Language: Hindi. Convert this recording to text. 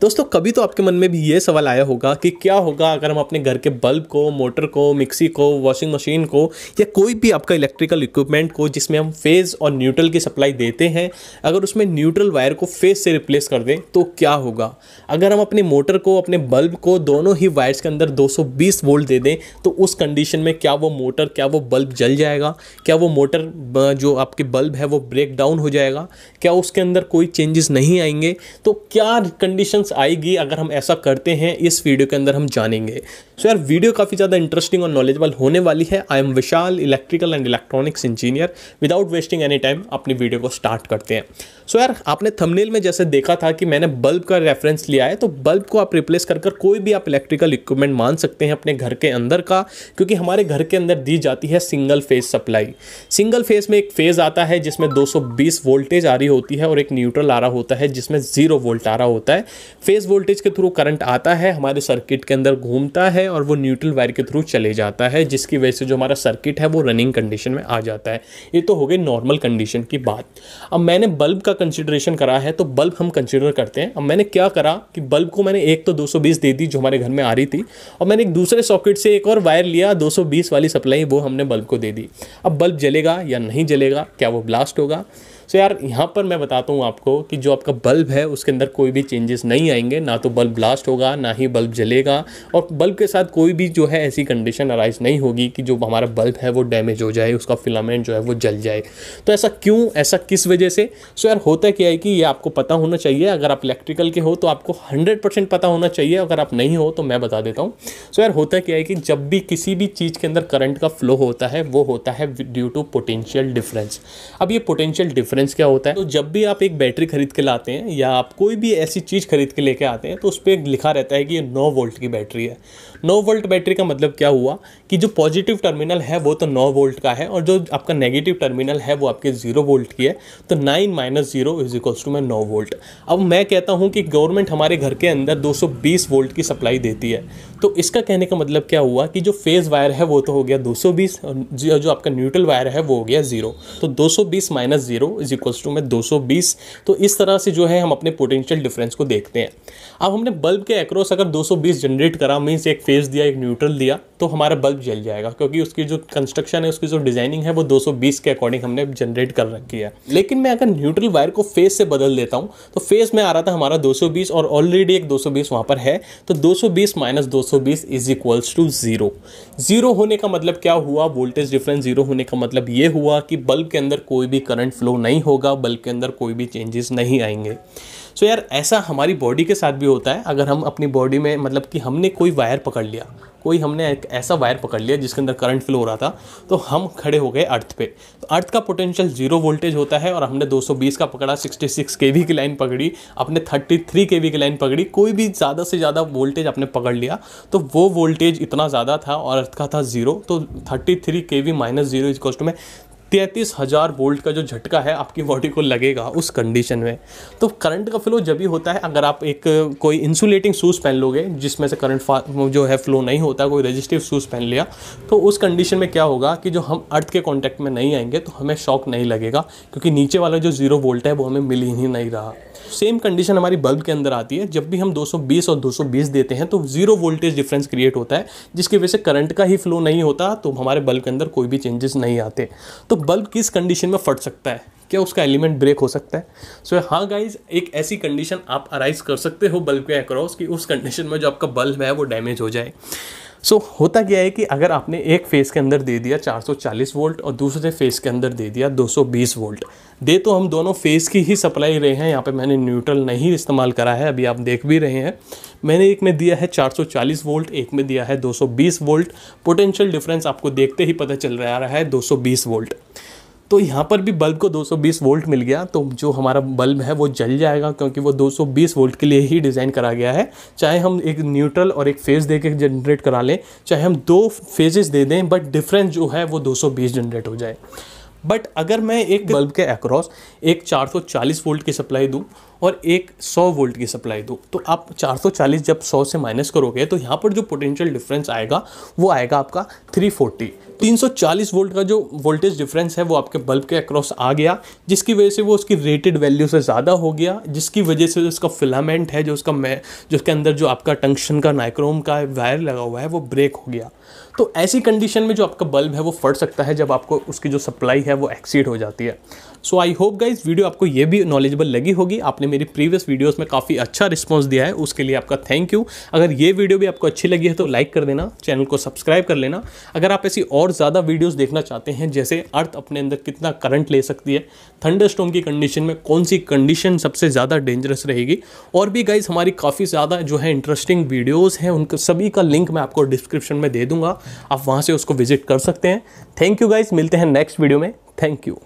दोस्तों, कभी तो आपके मन में भी ये सवाल आया होगा कि क्या होगा अगर हम अपने घर के बल्ब को, मोटर को, मिक्सी को वॉशिंग मशीन को या कोई भी आपका इलेक्ट्रिकल इक्विपमेंट को जिसमें हम फ़ेज़ और न्यूट्रल की सप्लाई देते हैं, अगर उसमें न्यूट्रल वायर को फ़ेज़ से रिप्लेस कर दें तो क्या होगा? अगर हम अपने मोटर को, अपने बल्ब को दोनों ही वायर्स के अंदर 220 वोल्ट दे दें तो उस कंडीशन में क्या वो मोटर क्या वो बल्ब जल जाएगा? क्या वो मोटर जो आपके बल्ब है, वो ब्रेक डाउन हो जाएगा? क्या उसके अंदर कोई चेंजेस नहीं आएँगे? तो क्या कंडीशंस आएगी, अगर हम ऐसा करते हैं, इस वीडियो के अंदर हम जानेंगे। सो so यार वीडियो काफ़ी ज़्यादा इंटरेस्टिंग और नॉलेजेबल होने वाली है। I am Vishal electrical and electronics engineer without wasting any time अपनी वीडियो को स्टार्ट करते हैं। सो so यार, आपने थंबनेल में जैसे देखा था कि मैंने बल्ब का रेफरेंस लिया है तो बल्ब को आप रिप्लेस कर कर कोई भी आप इलेक्ट्रिकल इक्विपमेंट मान सकते हैं अपने घर के अंदर का, क्योंकि हमारे घर के अंदर दी जाती है single phase supply single phase में एक फ़ेज़ आता है, जिसमें 220 वोल्टेज आ रही होती है और एक न्यूट्रल आ रहा होता है, जिसमें ज़ीरो वोल्ट आ रहा होता है। फ़ेज़ वोल्टेज के थ्रू करंट आता है, हमारे सर्किट के अंदर घूमता है और वो न्यूट्रल वायर के थ्रू चले जाता है, जिसकी वजह से जो हमारा सर्किट है वो रनिंग कंडीशन में आ जाता है। ये तो हो गई नॉर्मल कंडीशन की बात। अब मैंने बल्ब का कंसिडरेशन करा है तो बल्ब हम कंसिडर करते हैं। अब मैंने क्या करा कि बल्ब को मैंने एक तो 220 दे दी, जो हमारे घर में आ रही थी, और मैंने एक दूसरे सॉकेट से एक और वायर लिया 220 वाली सप्लाई वो हमने बल्ब को दे दी। अब बल्ब जलेगा या नहीं जलेगा, क्या वो ब्लास्ट होगा? सो यार, यहाँ पर मैं बताता हूँ आपको कि जो आपका बल्ब है, उसके अंदर कोई भी चेंजेस नहीं आएँगे। ना तो बल्ब ब्लास्ट होगा, ना ही बल्ब जलेगा। और बल्ब के साथ कोई भी जो है ऐसी कंडीशन अराइज नहीं होगी कि जो हमारा बल्ब है, वो डैमेज हो जाए, उसका फिलामेंट जो है, वो जल जाए। तो ऐसा क्यों, ऐसा किस वजह से? सो यार, होता क्या है कि ये आपको पता होना चाहिए। अगर आप इलेक्ट्रिकल के हो तो आपको हंड्रेड पता होना चाहिए। अगर आप नहीं हो तो मैं बता देता हूँ। सो यार, होता क्या है कि जब भी किसी भी चीज़ के अंदर करंट का फ्लो होता है, वो होता है ड्यू टू पोटेंशियल डिफरेंस अब ये पोटेंशियल डिफरेंस डिफरेंस क्या होता है? तो जब भी आप एक बैटरी खरीद के लाते हैं या आप कोई भी ऐसी चीज़ खरीद के लेके आते हैं तो उस पर लिखा रहता है कि ये नौ वोल्ट की बैटरी है। नौ वोल्ट बैटरी का मतलब क्या हुआ? कि जो पॉजिटिव टर्मिनल है, वो तो नौ वोल्ट का है, और जो आपका नेगेटिव टर्मिनल है, वो आपके ज़ीरो वोल्ट की है तो nine minus zero is equals to में नौ वोल्ट। अब मैं कहता हूँ कि गवर्नमेंट हमारे घर के अंदर 220 वोल्ट की सप्लाई देती है। तो इसका कहने का मतलब क्या हुआ कि जो फ़ेज़ वायर है, वो तो हो गया 220 और जो आपका न्यूट्रल वायर है, वो हो गया ज़ीरो। तो 220 minus zero is equals to में 220 तो इस तरह से जो है हम अपने पोटेंशियल डिफरेंस को देखते हैं। अब हमने बल्ब के अक्रॉस अगर 220 जनरेट करा मीन्स एक फ़ेज़ दिया, एक न्यूट्रल दिया तो हमारा बल्ब जल जाएगा, क्योंकि उसकी जो कंस्ट्रक्शन है, उसकी जो डिज़ाइनिंग है, वो 220 के अकॉर्डिंग हमने जनरेट कर रखी है। लेकिन मैं अगर न्यूट्रल वायर को फ़ेज़ से बदल देता हूँ तो फ़ेज़ में आ रहा था हमारा 220 और ऑलरेडी एक 220 वहाँ पर है तो 220 minus 220 is equals to zero zero होने का मतलब क्या हुआ? वोल्टेज डिफरेंस ज़ीरो होने का मतलब ये हुआ कि बल्ब के अंदर कोई भी करंट फ्लो नहीं होगा बल्ब के अंदर कोई भी चेंजेस नहीं आएँगे। सो यार, ऐसा हमारी बॉडी के साथ भी होता है, अगर हम अपनी बॉडी में मतलब कि हमने कोई वायर पकड़ लिया, कोई हमने एक ऐसा वायर पकड़ लिया जिसके अंदर करंट फ्लो हो रहा था तो हम खड़े हो गए अर्थ पे। तो अर्थ का पोटेंशियल ज़ीरो वोल्टेज होता है और हमने 220 का पकड़ा 66 के वी की लाइन पकड़ी, अपने 33 के वी की लाइन पकड़ी, कोई भी ज़्यादा से ज़्यादा वोल्टेज आपने पकड़ लिया तो वो वोल्टेज इतना ज़्यादा था और अर्थ का था ज़ीरो तो thirty three K V minus zero is cost में तैंतीस हज़ार वोल्ट का जो झटका है आपकी बॉडी को लगेगा उस कंडीशन में। तो करंट का फ्लो जब भी होता है, अगर आप एक, कोई इंसुलेटिंग शूज़ पहन लोगे, जिसमें से करंट जो है फ्लो नहीं होता, कोई रजिस्टिव शूज़ पहन लिया तो उस कंडीशन में क्या होगा कि जो हम अर्थ के कॉन्टैक्ट में नहीं आएँगे तो हमें शॉक नहीं लगेगा, क्योंकि नीचे वाला जो ज़ीरो वोल्ट है, वो हमें मिल ही नहीं रहा। सेम कंडीशन हमारी बल्ब के अंदर आती है। जब भी हम 220 और 220 देते हैं तो ज़ीरो वोल्टेज डिफरेंस क्रिएट होता है जिसकी वजह से करंट का ही फ्लो नहीं होता तो हमारे बल्ब के अंदर कोई भी चेंजेस नहीं आते। तो बल्ब किस कंडीशन में फट सकता है? क्या उसका एलिमेंट ब्रेक हो सकता है? सो so, हाँ गाइज़ एक ऐसी कंडीशन आप अराइज कर सकते हो बल्ब के अक्रॉस कि उस कंडीशन में जो आपका बल्ब है वो डैमेज हो जाए। सो so, होता क्या है कि अगर आपने एक फ़ेज़ के अंदर दे दिया 440 वोल्ट और दूसरे फ़ेज़ के अंदर दे दिया 220 वोल्ट दे तो हम दोनों फ़ेज़ की ही सप्लाई रहे हैं। यहाँ पे मैंने न्यूट्रल नहीं इस्तेमाल करा है अभी आप देख भी रहे हैं। मैंने एक में दिया है 440 वोल्ट एक में दिया है 220 वोल्ट पोटेंशियल डिफरेंस आपको देखते ही पता चल रहा है 220 वोल्ट तो यहाँ पर भी बल्ब को 220 वोल्ट मिल गया तो जो हमारा बल्ब है वो जल जाएगा क्योंकि वो 220 वोल्ट के लिए ही डिज़ाइन करा गया है। चाहे हम एक न्यूट्रल और एक फ़ेज़ दे के जनरेट करा लें चाहे हम दो फेजेस दे दें बट डिफरेंस जो है वो 220 जनरेट हो जाए। बट अगर मैं एक बल्ब के अक्रॉस एक 440 वोल्ट की सप्लाई दूँ और एक 100 वोल्ट की सप्लाई दूँ तो आप 440 जब 100 से माइनस करोगे तो यहाँ पर जो पोटेंशियल डिफरेंस आएगा वो आएगा आपका 340 340 वोल्ट का जो वोल्टेज डिफरेंस है वो आपके बल्ब के अक्रॉस आ गया, जिसकी वजह से वो उसकी रेटेड वैल्यू से ज़्यादा हो गया, जिसकी वजह से उसका फिलामेंट है, जो उसका मैं जो उसके अंदर जो आपका टंक्शन का नाइक्रोम का वायर लगा हुआ है, वो ब्रेक हो गया। तो ऐसी कंडीशन में जो आपका बल्ब है वो फट सकता है, जब आपको उसकी जो सप्लाई है वो एक्सीड हो जाती है। So I hope guys video आपको ये भी नॉलेजेबल लगी होगी। आपने मेरी प्रीवियस वीडियोस में काफ़ी अच्छा रिस्पॉन्स दिया है, उसके लिए आपका थैंक यू अगर ये वीडियो भी आपको अच्छी लगी है तो लाइक कर देना चैनल को सब्सक्राइब कर लेना। अगर आप ऐसी और ज़्यादा वीडियोज़ देखना चाहते हैं, जैसे अर्थ अपने अंदर कितना करंट ले सकती है थंडर स्टोम की कंडीशन में कौन सी कंडीशन सबसे ज़्यादा डेंजरस रहेगी, और भी गाइज़ हमारी काफ़ी ज़्यादा जो है इंटरेस्टिंग वीडियोज़ हैं, उनके सभी का लिंक मैं आपको डिस्क्रिप्शन में दे दूँगा, आप वहाँ से उसको विज़िट कर सकते हैं। थैंक यू गाइज़ मिलते हैं नेक्स्ट वीडियो में। Thank you